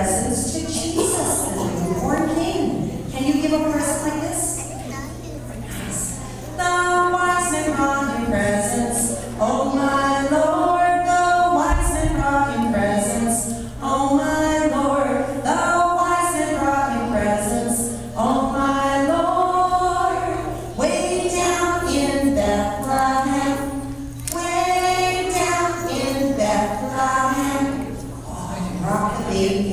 presents to Jesus, the newborn king. Can you give a present like this? The wise men brought you presents, oh my Lord. The wise men brought you presents, oh my Lord. The wise men brought you presents, oh my Lord. Way down in Bethlehem, way down in Bethlehem. Oh, you rock the baby.